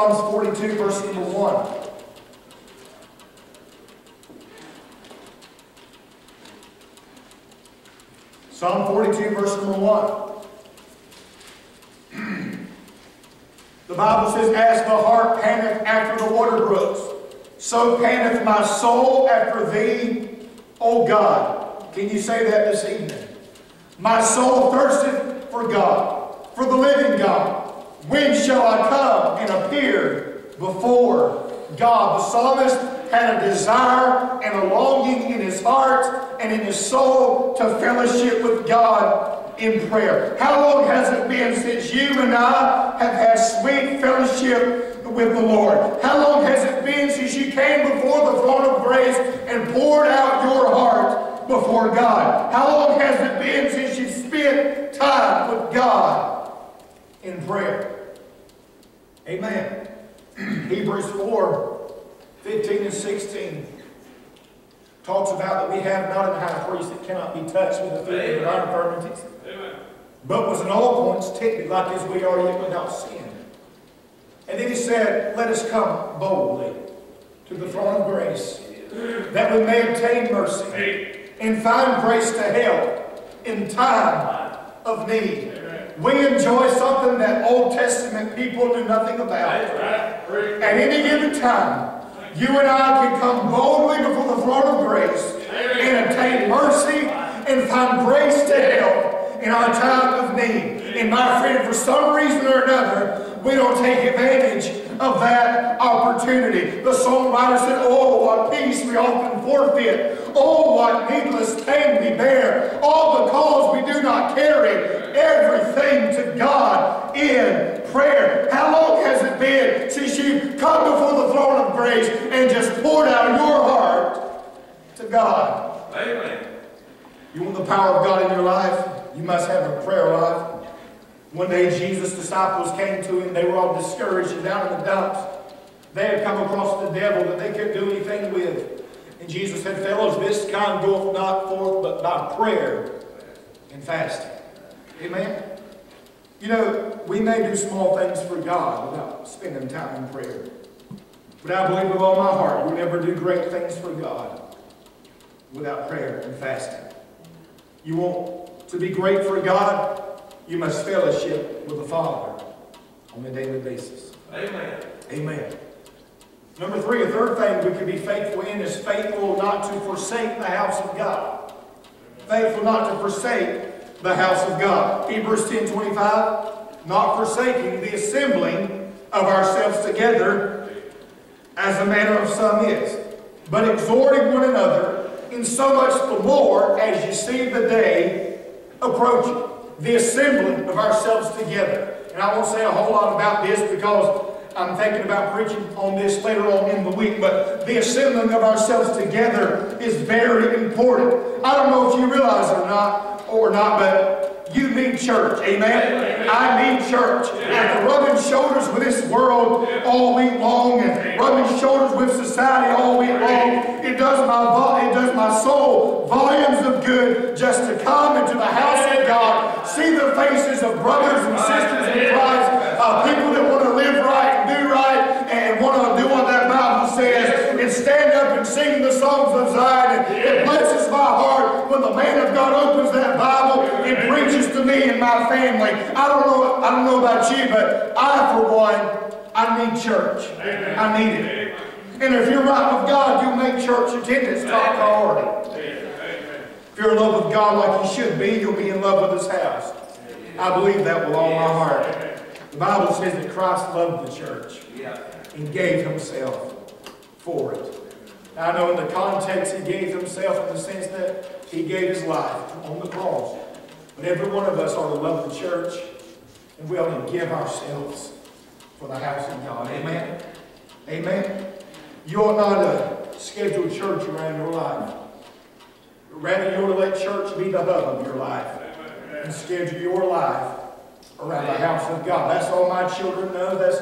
Psalms 42, verse number 1. Psalm 42, verse number 1. the Bible says, As the hart panteth after the water brooks, so panteth my soul after thee, O God. Can you say that this evening? My soul thirsteth for God, for the living God. When shall I come and appear before God? The psalmist had a desire and a longing in his heart and in his soul to fellowship with God in prayer. How long has it been since you and I have had sweet fellowship with the Lord? How long has it been since you came before the throne of grace and poured out your heart before God? How long has it been since you spent time with God in prayer? Amen. Hebrews 4, 15 and 16 talks about that we have not a high priest that cannot be touched with the feeling of our infirmities, but was in all points tempted like as we are, yet without sin. And then he said, Let us come boldly to the throne of grace, that we may obtain mercy and find grace to help in time of need. We enjoy something that Old Testament people knew nothing about. At any given time, you and I can come boldly before the throne of grace and obtain mercy and find grace to help in our time of need. And my friend, for some reason or another, we don't take advantage of that opportunity. The songwriter said, Oh, what peace we often forfeit. Oh, what needless pain we bear. All because we do not carry everything to God in prayer. How long has it been since you come before the throne of grace and just poured out your heart to God? Amen. You want the power of God in your life? You must have a prayer life. One day Jesus' disciples came to him. They were all discouraged and down in the dumps. They had come across the devil that they couldn't do anything with. And Jesus said, Fellows, this kind goeth not forth but by prayer and fasting. Amen? You know, we may do small things for God without spending time in prayer. But I believe with all my heart, we never do great things for God without prayer and fasting. You want to be great for God? You must fellowship with the Father on a daily basis. Amen. Amen. Number three, a third thing we can be faithful in is faithful not to forsake the house of God. Faithful not to forsake the house of God. Hebrews 10 25, not forsaking the assembling of ourselves together as the manner of some is, but exhorting one another in so much the more as you see the day approaching. The assembling of ourselves together. And I won't say a whole lot about this because I'm thinking about preaching on this later on in the week, but the assembling of ourselves together is very important. I don't know if you realize it or not, or not, but you need church. Amen? I need church. After rubbing shoulders with this world all week long and rubbing shoulders with society all week long, it does my it does my soul volumes of good just to come into the house of God, see the faces of brothers and sisters in Christ, uh, people that want to live right and do right and want to do what that Bible says and stand up and sing the songs of Zion. It blesses my heart to me and my family. I don't know, I don't know about you, but I, for one, I need church. I need it. And if you're right with God, you'll make church attendance top priority. If you're in love with God like you should be, you'll be in love with His house. I believe that with all my heart. The Bible says that Christ loved the church and gave Himself for it. Now, I know in the context He gave Himself in the sense that He gave His life on the cross. But every one of us ought to love the church and we ought to give ourselves for the house of God. Amen? Amen? You ought not to schedule church around your life. Rather, you ought to let church be the hub of your life and schedule your life around the house of God. That's all my children know. That's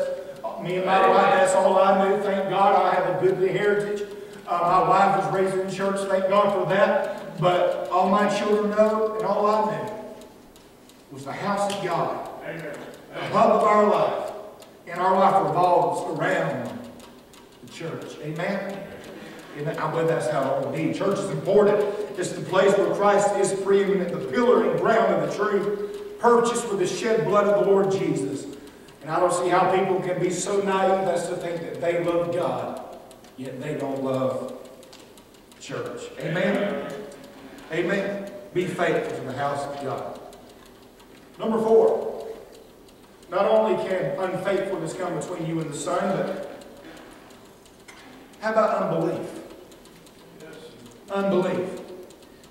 me and my wife. That's all I knew. Thank God I have a goodly heritage. Uh, my wife was raised in church. Thank God for that. But all my children know and all I knew was the house of God, the hub of our life. And our life revolves around the church. Amen? And I believe that's how it will be. Church is important. It's the place where Christ is preeminent, the pillar and ground of the truth, purchased with the shed blood of the Lord Jesus. And I don't see how people can be so naive as to think that they love God, yet they don't love church. Amen? Amen. Be faithful to the house of God. Number four. Not only can unfaithfulness come between you and the Son, but how about unbelief? Unbelief.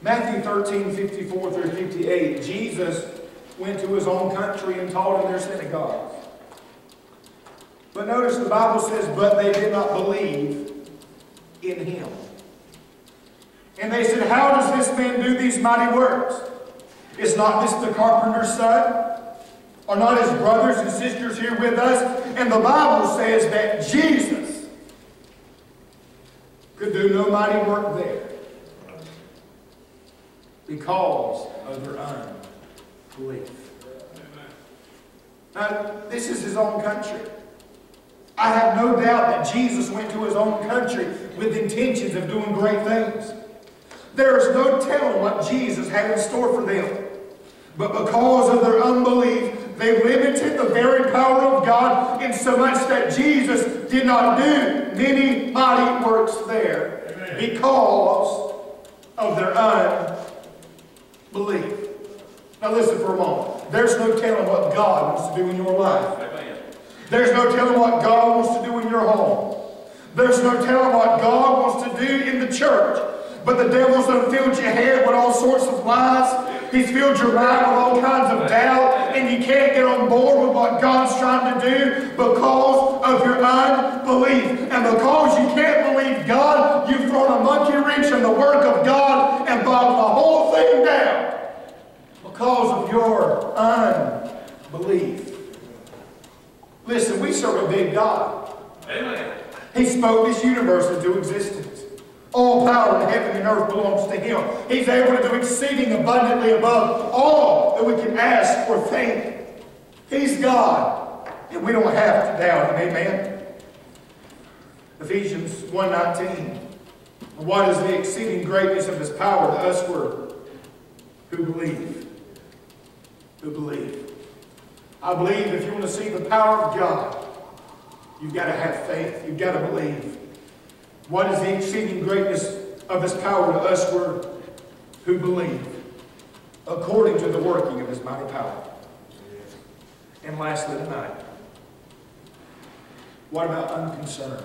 Matthew 13, 54 through 58, Jesus went to his own country and taught in their synagogues. But notice the Bible says, but they did not believe in him. And they said, How does this man do these mighty works? Is not this the carpenter's son? Are not his brothers and sisters here with us? And the Bible says that Jesus could do no mighty work there because of their unbelief. Now, this is his own country. I have no doubt that Jesus went to his own country with intentions of doing great things. There is no telling what Jesus had in store for them. But because of their unbelief, they limited the very power of God in so much that Jesus did not do many mighty works there Amen. because of their unbelief. Now listen for a moment. There's no telling what God wants to do in your life. Amen. There's no telling what God wants to do in your home. There's no telling what God wants to do in the church. But the devil's done filled your head with all sorts of lies. He's filled your mind with all kinds of doubt, and you can't get on board with what God's trying to do because of your unbelief. And because you can't believe God, you've thrown a monkey wrench in the work of God and bogged the whole thing down because of your unbelief. Listen, we serve a big God. Amen. He spoke this universe into existence. All power in heaven and earth belongs to Him. He's able to do exceeding abundantly above all that we can ask or think. He's God, and we don't have to doubt Him. Amen. Ephesians 1.19 What is the exceeding greatness of His power to us who believe? Who believe. I believe if you want to see the power of God, you've got to have faith. You've got to believe. What is the exceeding greatness of his power to us who believe, according to the working of his mighty power? And lastly tonight, what about unconcern?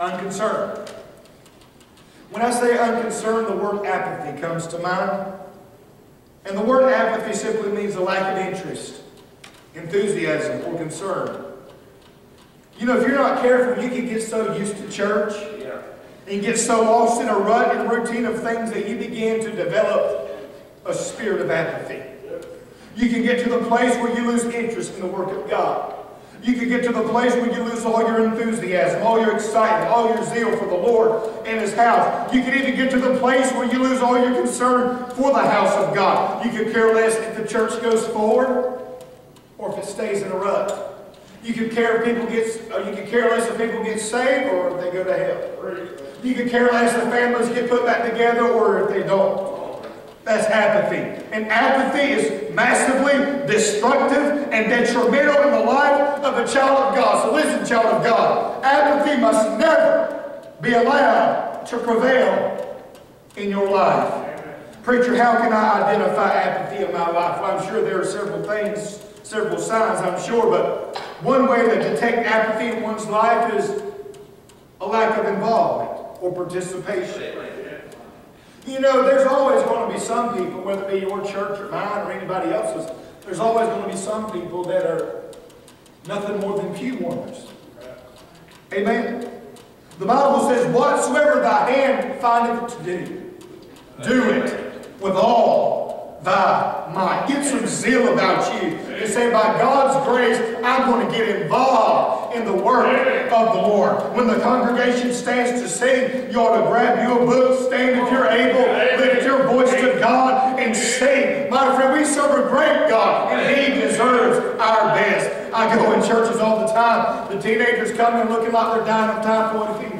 Unconcerned. When I say unconcerned, the word apathy comes to mind. And the word apathy simply means a lack of interest, enthusiasm, or concern. You know, if you're not careful, you can get so used to church yeah. and get so lost in a rut and routine of things that you begin to develop a spirit of apathy. You can get to the place where you lose interest in the work of God. You can get to the place where you lose all your enthusiasm, all your excitement, all your zeal for the Lord and His house. You can even get to the place where you lose all your concern for the house of God. You can care less if the church goes forward or if it stays in a rut. You could care if people get, uh, you could care less if people get saved or if they go to hell. You could care less if families get put back together or if they don't. That's apathy. And apathy is massively destructive and detrimental in the life of a child of God. So listen, child of God, apathy must never be allowed to prevail in your life. Preacher, how can I identify apathy in my life? Well, I'm sure there are several things, several signs, I'm sure, but one way to detect apathy in one's life is a lack of involvement or participation. You know, there's always going to be some people, whether it be your church or mine or anybody else's, there's always going to be some people that are nothing more than pew warmers. Amen. The Bible says, whatsoever thy hand findeth to do, do it Get some zeal about you. And say, by God's grace, I'm going to get involved in the work of the Lord. When the congregation stands to sing, you ought to grab you a book, stand if you're able, lift your voice to God and sing. My friend, we serve a great God, and He deserves our best. I go in churches all the time. The teenagers come in looking like they're dying of typhoid fever.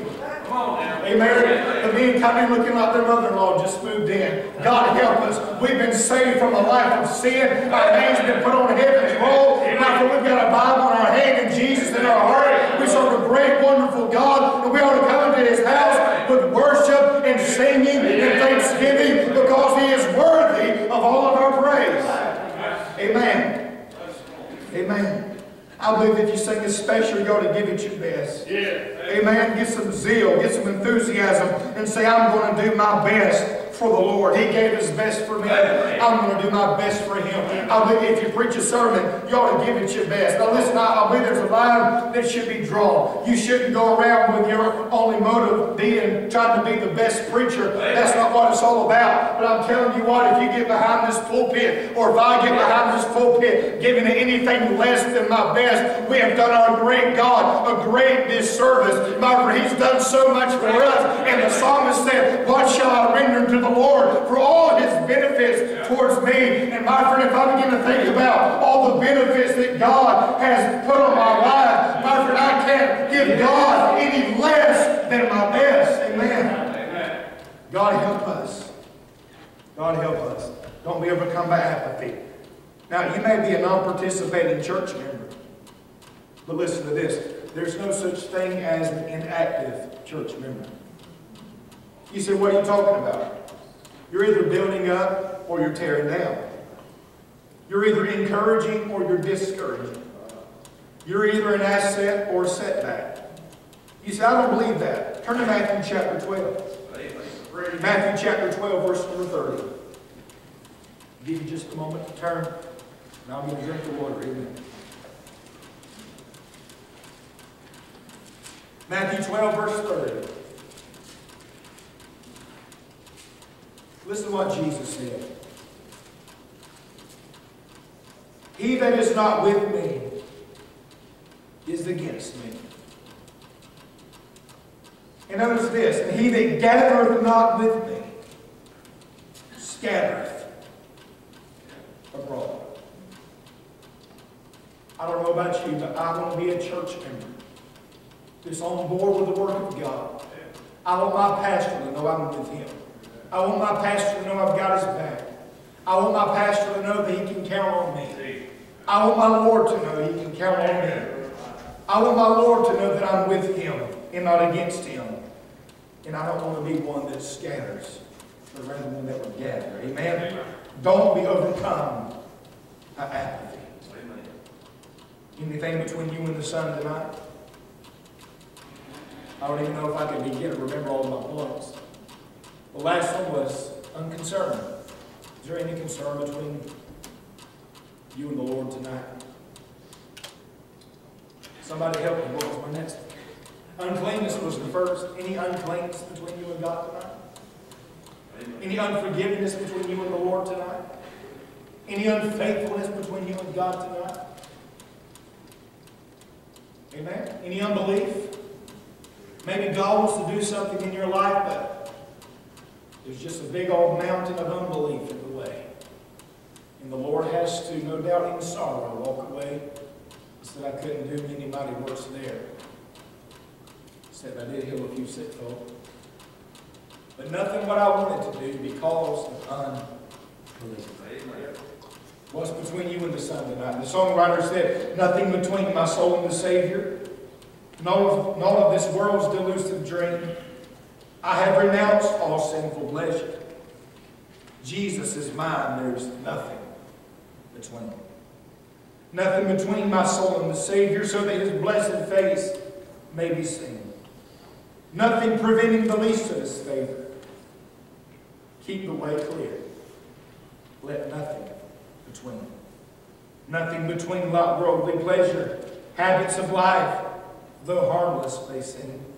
Amen. The men come in looking like their mother-in-law just moved in. God help us. We've been saved from a life of sin. Our names have been put on heaven's roll. Now, we've got a Bible in our hand and Jesus in our heart. We serve a great, wonderful God. And we ought to come into His house with worship and singing and thanksgiving because He is worthy of all of our praise. Amen. Amen. I believe if you sing this special, you ought to give it your best. Yeah. Amen. Get some zeal, get some enthusiasm, and say, I'm going to do my best for the Lord. He gave his best for me. I'm going to do my best for him. I if you preach a sermon, you ought to give it your best. Now listen, I believe there's a line that should be drawn. You shouldn't go around with your only motive being trying to be the best preacher. That's not what it's all about. But I'm telling you what, if you get behind this pulpit, or if I get behind this pulpit giving anything less than my best, we have done our great God a great disservice. My friend, He's done so much for us. And the psalmist said, What shall I render to the Lord for all his benefits towards me. And my friend, if I begin to think about all the benefits that God has put on my life, my friend, I can't give God any less than my best. Amen. God help us. God help us. Don't be overcome by apathy. Now, you may be a non-participating church member, but listen to this. There's no such thing as an inactive church member. You say, what are you talking about? You're either building up or you're tearing down. You're either encouraging or you're discouraging. You're either an asset or a setback. You say, I don't believe that. Turn to Matthew chapter 12. Matthew chapter 12, verse number 30. I'll give you just a moment to turn, and I'm going to drink the water. Amen. Matthew 12, verse 30. Listen to what Jesus said. He that is not with me is against me. And notice this, and he that gathereth not with me scattereth abroad. I don't know about you, but I want to be a church member that's on board with the work of God. I want my pastor to know I'm with him. I want my pastor to know I've got his back. I want my pastor to know that he can count on me. I want my Lord to know he can count on me. I want my Lord to know that I'm with him and not against him. And I don't want to be one that scatters, but rather one that would gather. Amen? Don't be overcome by apathy. Anything between you and the sun tonight? I don't even know if I can begin to remember all my points. The last one was unconcerned. Is there any concern between you and the Lord tonight? Somebody help me. What was my next Uncleanness was the first. Any uncleanness between you and God tonight? Any unforgiveness between you and the Lord tonight? Any unfaithfulness between you and God tonight? Amen? Any unbelief? Maybe God wants to do something in your life, but there's just a big old mountain of unbelief in the way. And the Lord has to, no doubt in sorrow, walk away. He said, I couldn't do any mighty works there. He said, I did heal a few sick folk. But nothing what I wanted to do because of unbelief. What's between you and the Son tonight? The songwriter said, Nothing between my soul and the Savior. None of, none of this world's delusive dream. I have renounced all sinful pleasure. Jesus is mine. There's nothing between. Nothing between my soul and the Savior so that his blessed face may be seen. Nothing preventing the least of his favor. Keep the way clear. Let nothing between. Nothing between worldly pleasure, habits of life, though harmless, may seem.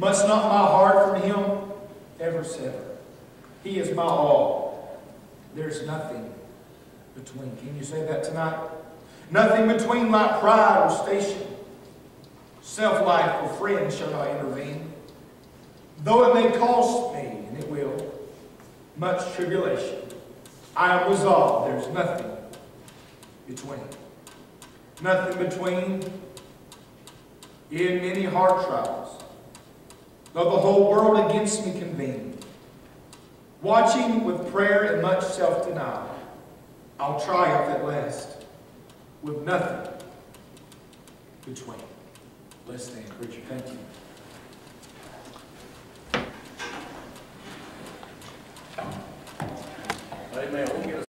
Must not my heart from him ever sever? He is my all. There's nothing between. Can you say that tonight? Nothing between my pride or station. Self-life or friends shall not intervene. Though it may cost me, and it will, much tribulation, I am resolved there's nothing between. Nothing between in many hard trials. Though the whole world against me convene, watching with prayer and much self-denial, I'll triumph at last with nothing between. Let's stand, preacher. Thank you.